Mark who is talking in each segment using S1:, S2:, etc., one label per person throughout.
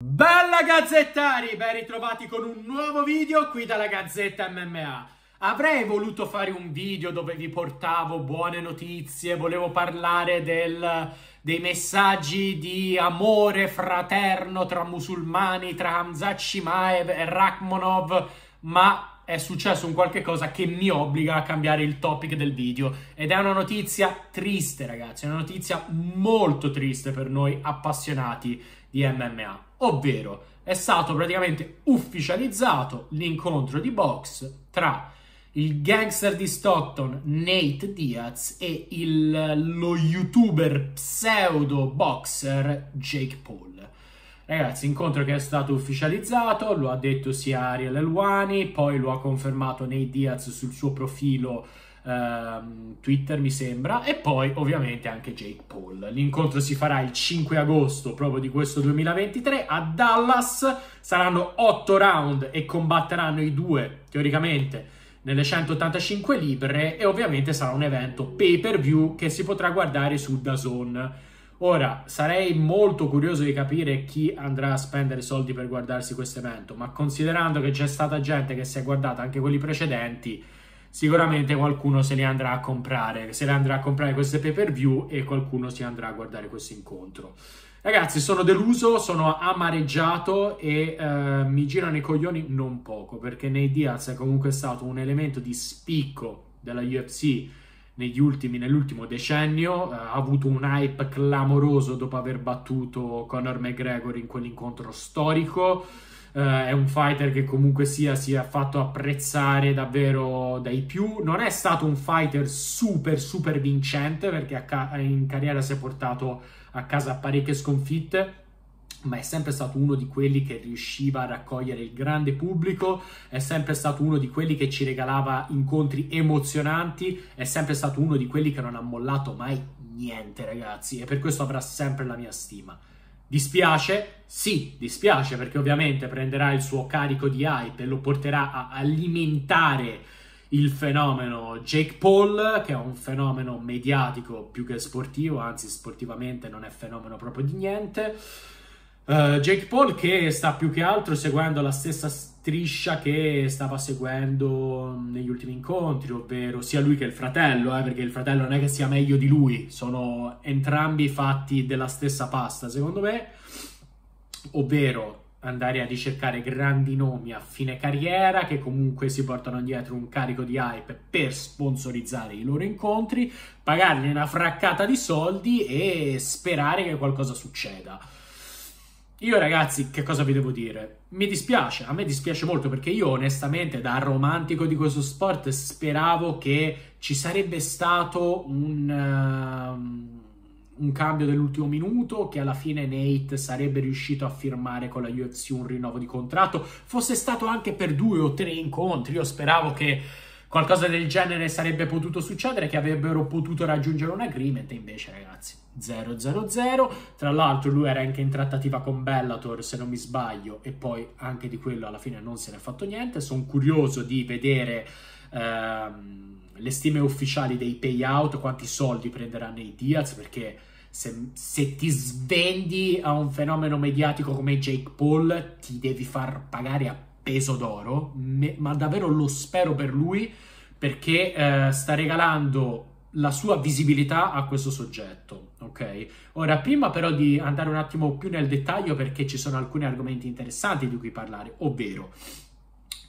S1: Bella Gazzettari, ben ritrovati con un nuovo video qui dalla Gazzetta MMA. Avrei voluto fare un video dove vi portavo buone notizie, volevo parlare del, dei messaggi di amore fraterno tra musulmani, tra Hamzat Shimaev e Rakhmonov, ma è successo un qualche cosa che mi obbliga a cambiare il topic del video ed è una notizia triste ragazzi, una notizia molto triste per noi appassionati di MMA, ovvero è stato praticamente ufficializzato l'incontro di box tra il gangster di Stockton Nate Diaz e il, lo youtuber pseudo boxer Jake Paul. Ragazzi, incontro che è stato ufficializzato, lo ha detto sia Ariel Elwani, poi lo ha confermato Nate Diaz sul suo profilo Uh, Twitter mi sembra e poi ovviamente anche Jake Paul. L'incontro si farà il 5 agosto proprio di questo 2023 a Dallas. Saranno 8 round e combatteranno i due teoricamente nelle 185 libere e ovviamente sarà un evento pay per view che si potrà guardare su DAZN. Ora, sarei molto curioso di capire chi andrà a spendere soldi per guardarsi questo evento, ma considerando che c'è stata gente che si è guardata anche quelli precedenti, sicuramente qualcuno se li andrà a comprare, se le andrà a comprare queste pay per view e qualcuno si andrà a guardare questo incontro. Ragazzi, sono deluso, sono amareggiato e uh, mi girano i coglioni non poco, perché Nate Diaz è comunque stato un elemento di spicco della UFC negli ultimi, nell'ultimo decennio, uh, ha avuto un hype clamoroso dopo aver battuto Conor McGregor in quell'incontro storico. Uh, è un fighter che comunque sia si è fatto apprezzare davvero dai più. Non è stato un fighter super super vincente perché ca- in carriera si è portato a casa parecchie sconfitte ma è sempre stato uno di quelli che riusciva a raccogliere il grande pubblico, è sempre stato uno di quelli che ci regalava incontri emozionanti, è sempre stato uno di quelli che non ha mollato mai niente, ragazzi, e per questo avrà sempre la mia stima. Dispiace? Sì, dispiace perché ovviamente prenderà il suo carico di hype e lo porterà a alimentare il fenomeno Jake Paul, che è un fenomeno mediatico più che sportivo, anzi sportivamente non è fenomeno proprio di niente. Uh, Jake Paul che sta più che altro seguendo la stessa striscia che stava seguendo negli ultimi incontri, ovvero sia lui che il fratello, eh, perché il fratello non è che sia meglio di lui, sono entrambi fatti della stessa pasta, secondo me, ovvero andare a ricercare grandi nomi a fine carriera che comunque si portano dietro un carico di hype per sponsorizzare i loro incontri, pagargli una fraccata di soldi e sperare che qualcosa succeda. Io ragazzi, che cosa vi devo dire? Mi dispiace, a me dispiace molto perché io onestamente da romantico di questo sport speravo che ci sarebbe stato un... Uh, un cambio dell'ultimo minuto, che alla fine Nate sarebbe riuscito a firmare con la UFC un rinnovo di contratto, fosse stato anche per due o tre incontri. Io speravo che qualcosa del genere sarebbe potuto succedere, che avrebbero potuto raggiungere un agreement, e invece ragazzi 0-0-0. Tra l'altro lui era anche in trattativa con Bellator, se non mi sbaglio, e poi anche di quello alla fine non se ne è fatto niente. Sono curioso di vedere... Ehm, le stime ufficiali dei payout, quanti soldi prenderanno i Diaz, perché se, se, ti svendi a un fenomeno mediatico come Jake Paul, ti devi far pagare a peso d'oro, me, ma davvero lo spero per lui, perché eh, sta regalando la sua visibilità a questo soggetto, ok? Ora, prima però di andare un attimo più nel dettaglio, perché ci sono alcuni argomenti interessanti di cui parlare, ovvero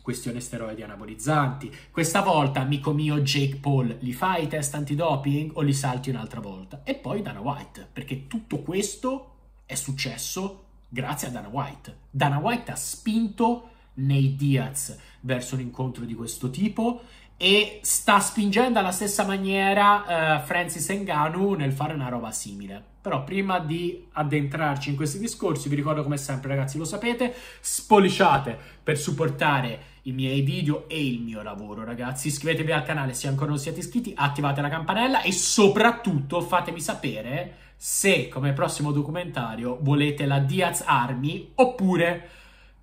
S1: questione steroidi anabolizzanti. Questa volta, amico mio Jake Paul, li fai i test antidoping o li salti un'altra volta? E poi Dana White, perché tutto questo è successo grazie a Dana White. Dana White ha spinto Nate Diaz verso un incontro di questo tipo e sta spingendo alla stessa maniera uh, Francis Ngannou nel fare una roba simile. Però prima di addentrarci in questi discorsi, vi ricordo come sempre ragazzi, lo sapete, spolliciate per supportare i miei video e il mio lavoro ragazzi. Iscrivetevi al canale se ancora non siete iscritti, attivate la campanella e soprattutto fatemi sapere se come prossimo documentario volete la Diaz Army oppure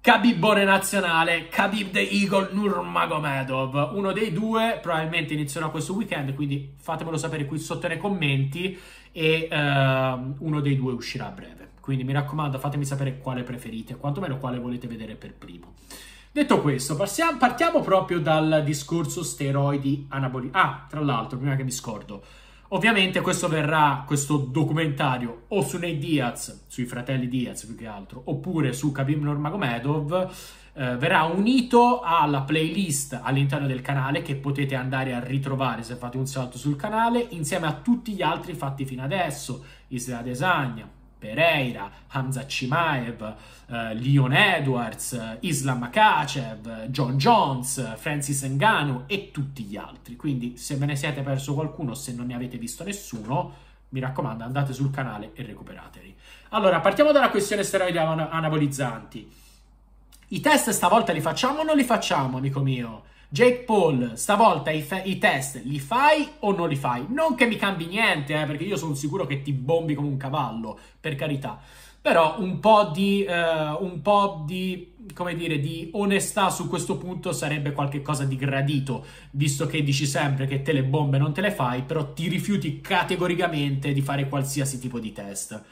S1: Khabibone nazionale, Khabib the Eagle Nurmagomedov. Uno dei due probabilmente inizierà questo weekend, quindi fatemelo sapere qui sotto nei commenti e uh, uno dei due uscirà a breve. Quindi mi raccomando, fatemi sapere quale preferite, quantomeno quale volete vedere per primo. Detto questo, partiamo proprio dal discorso steroidi anaboli. Ah, tra l'altro, prima che mi scordo, ovviamente questo verrà, questo documentario, o su Nate Diaz, sui fratelli Diaz più che altro, oppure su Khabib Nurmagomedov, eh, verrà unito alla playlist all'interno del canale che potete andare a ritrovare se fate un salto sul canale, insieme a tutti gli altri fatti fino adesso, Isra Desagna, Pereira, Hamza Chimaev, uh, Leon Edwards, Islam Makachev, John Jones, Francis Ngannou e tutti gli altri. Quindi se ve ne siete perso qualcuno, se non ne avete visto nessuno, mi raccomando andate sul canale e recuperateli. Allora, partiamo dalla questione steroidi anabolizzanti. I test stavolta li facciamo o non li facciamo, amico mio? Jake Paul, stavolta i, fe- i, test li fai o non li fai? Non che mi cambi niente, eh, perché io sono sicuro che ti bombi come un cavallo, per carità. Però un po' di, uh, un po' di, come dire, di onestà su questo punto sarebbe qualcosa di gradito, visto che dici sempre che te le bombe non te le fai, però ti rifiuti categoricamente di fare qualsiasi tipo di test.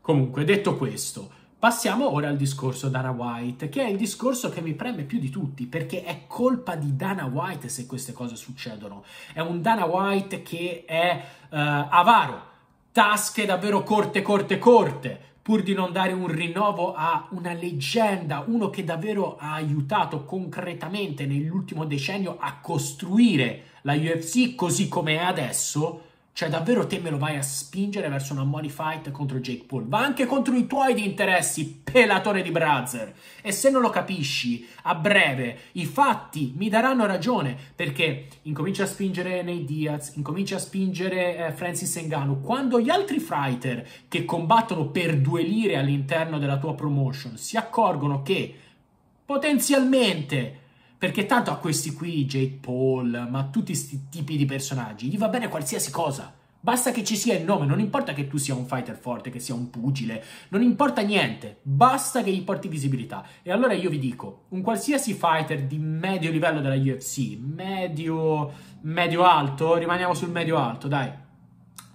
S1: Comunque, detto questo, Passiamo ora al discorso Dana White, che è il discorso che mi preme più di tutti, perché è colpa di Dana White se queste cose succedono. È un Dana White che è uh, avaro, tasche davvero corte, corte, corte, pur di non dare un rinnovo a una leggenda, uno che davvero ha aiutato concretamente nell'ultimo decennio a costruire la UFC così come è adesso cioè, davvero te me lo vai a spingere verso una money fight contro Jake Paul? Va anche contro i tuoi interessi, pelatore di brother. E se non lo capisci, a breve, i fatti mi daranno ragione, perché incomincia a spingere Nate Diaz, incomincia a spingere eh, Francis Ngannou, quando gli altri fighter che combattono per due lire all'interno della tua promotion si accorgono che potenzialmente perché tanto a questi qui, Jake Paul, ma tutti questi tipi di personaggi, gli va bene qualsiasi cosa. Basta che ci sia il nome, non importa che tu sia un fighter forte, che sia un pugile, non importa niente, basta che gli porti visibilità. E allora io vi dico, un qualsiasi fighter di medio livello della UFC, medio, medio alto, rimaniamo sul medio alto, dai,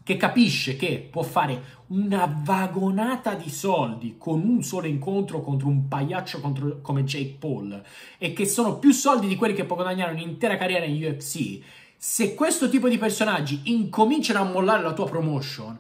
S1: che capisce che può fare una vagonata di soldi con un solo incontro contro un pagliaccio contro, come Jake Paul e che sono più soldi di quelli che può guadagnare un'intera carriera in UFC, se questo tipo di personaggi incominciano a mollare la tua promotion,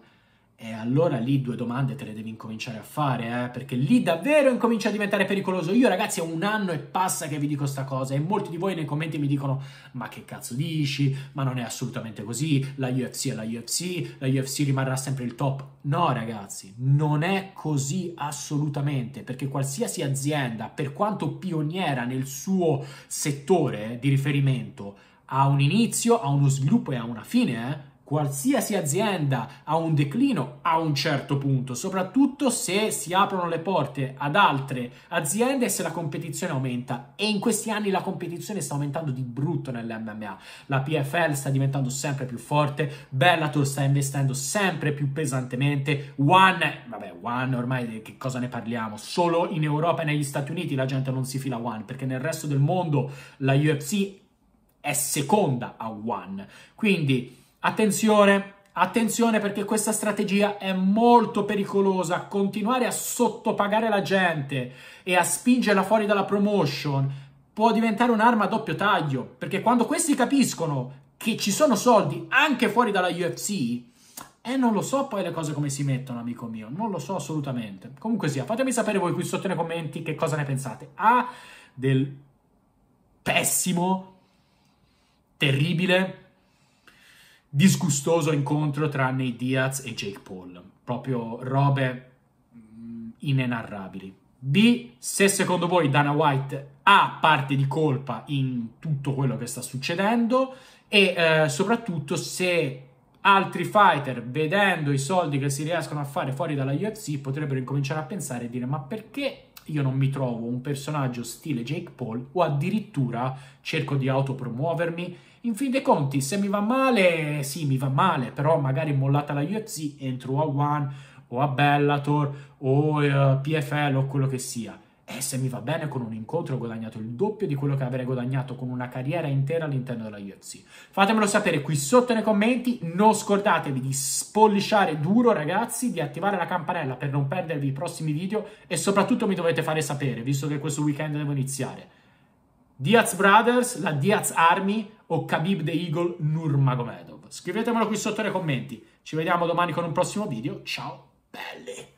S1: e allora lì due domande te le devi incominciare a fare, eh? perché lì davvero incomincia a diventare pericoloso. Io ragazzi è un anno e passa che vi dico sta cosa e molti di voi nei commenti mi dicono ma che cazzo dici, ma non è assolutamente così, la UFC è la UFC, la UFC rimarrà sempre il top. No ragazzi, non è così assolutamente, perché qualsiasi azienda, per quanto pioniera nel suo settore di riferimento, ha un inizio, ha uno sviluppo e ha una fine, eh? Qualsiasi azienda ha un declino a un certo punto, soprattutto se si aprono le porte ad altre aziende e se la competizione aumenta. E in questi anni la competizione sta aumentando di brutto nell'MMA. La PFL sta diventando sempre più forte, Bellator sta investendo sempre più pesantemente, One, vabbè, One ormai che cosa ne parliamo? Solo in Europa e negli Stati Uniti la gente non si fila One, perché nel resto del mondo la UFC è seconda a One. Quindi Attenzione, attenzione perché questa strategia è molto pericolosa. Continuare a sottopagare la gente e a spingerla fuori dalla promotion può diventare un'arma a doppio taglio. Perché quando questi capiscono che ci sono soldi anche fuori dalla UFC, e eh, non lo so poi le cose come si mettono, amico mio. Non lo so assolutamente. Comunque sia, fatemi sapere voi qui sotto nei commenti che cosa ne pensate. A del pessimo, terribile disgustoso incontro tra Nate Diaz e Jake Paul. Proprio robe mm, inenarrabili. B. Se secondo voi Dana White ha parte di colpa in tutto quello che sta succedendo e eh, soprattutto se altri fighter, vedendo i soldi che si riescono a fare fuori dalla UFC, potrebbero incominciare a pensare e dire ma perché io non mi trovo un personaggio stile Jake Paul o addirittura cerco di autopromuovermi in fin dei conti, se mi va male, sì, mi va male, però magari mollata la UFC entro a One o a Bellator o uh, eh, PFL o quello che sia. E se mi va bene con un incontro ho guadagnato il doppio di quello che avrei guadagnato con una carriera intera all'interno della UFC. Fatemelo sapere qui sotto nei commenti, non scordatevi di spolliciare duro ragazzi, di attivare la campanella per non perdervi i prossimi video e soprattutto mi dovete fare sapere, visto che questo weekend devo iniziare. Diaz Brothers, la Diaz Army o Khabib The Eagle Nurmagomedov. Scrivetemelo qui sotto nei commenti. Ci vediamo domani con un prossimo video. Ciao belli!